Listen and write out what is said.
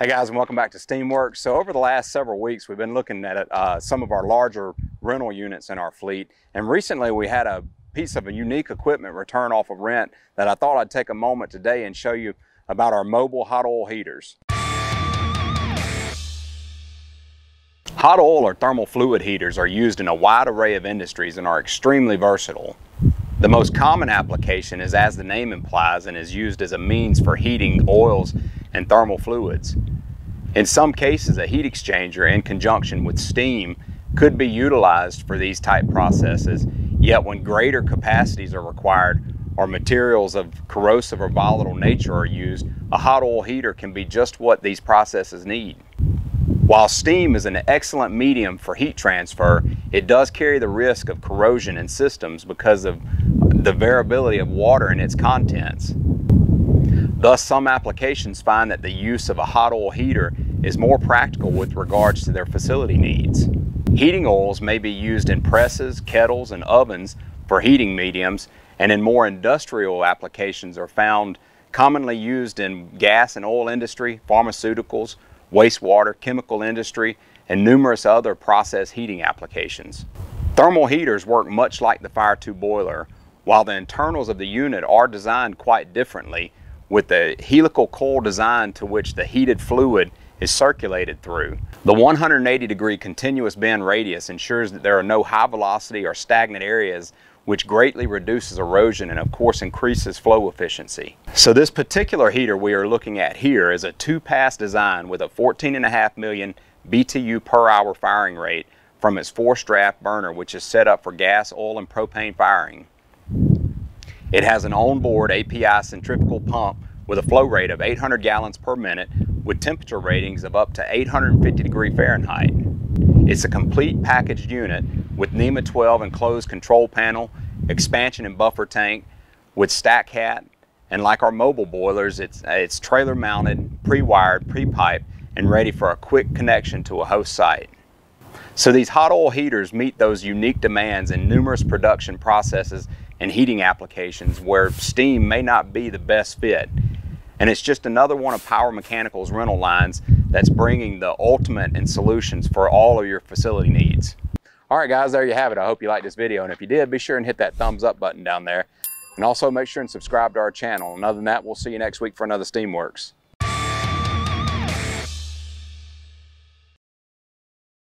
Hey guys, and welcome back to Steamworks. So over the last several weeks, we've been looking at uh, some of our larger rental units in our fleet. And recently we had a piece of a unique equipment return off of rent that I thought I'd take a moment today and show you about our mobile hot oil heaters. Hot oil or thermal fluid heaters are used in a wide array of industries and are extremely versatile. The most common application is as the name implies and is used as a means for heating oils and thermal fluids. In some cases, a heat exchanger in conjunction with steam could be utilized for these type processes, yet when greater capacities are required or materials of corrosive or volatile nature are used, a hot oil heater can be just what these processes need. While steam is an excellent medium for heat transfer, it does carry the risk of corrosion in systems because of the variability of water in its contents. Thus, some applications find that the use of a hot oil heater is more practical with regards to their facility needs. Heating oils may be used in presses, kettles, and ovens for heating mediums, and in more industrial applications are found commonly used in gas and oil industry, pharmaceuticals, wastewater, chemical industry, and numerous other process heating applications. Thermal heaters work much like the fire tube boiler, while the internals of the unit are designed quite differently with the helical coil design to which the heated fluid is circulated through. The 180 degree continuous bend radius ensures that there are no high velocity or stagnant areas which greatly reduces erosion and of course increases flow efficiency. So this particular heater we are looking at here is a two-pass design with a 14.5 million BTU per hour firing rate from its forced draft burner which is set up for gas, oil, and propane firing. It has an onboard API centrifugal pump with a flow rate of 800 gallons per minute with temperature ratings of up to 850 degree Fahrenheit. It's a complete packaged unit with NEMA 12 enclosed control panel, expansion and buffer tank with stack hat, and like our mobile boilers, it's, it's trailer mounted, pre-wired, pre-piped, and ready for a quick connection to a host site. So these hot oil heaters meet those unique demands in numerous production processes and heating applications where steam may not be the best fit. And it's just another one of Power Mechanical's rental lines that's bringing the ultimate in solutions for all of your facility needs. All right, guys, there you have it. I hope you liked this video. And if you did, be sure and hit that thumbs up button down there. And also make sure and subscribe to our channel. And other than that, we'll see you next week for another Steamworks.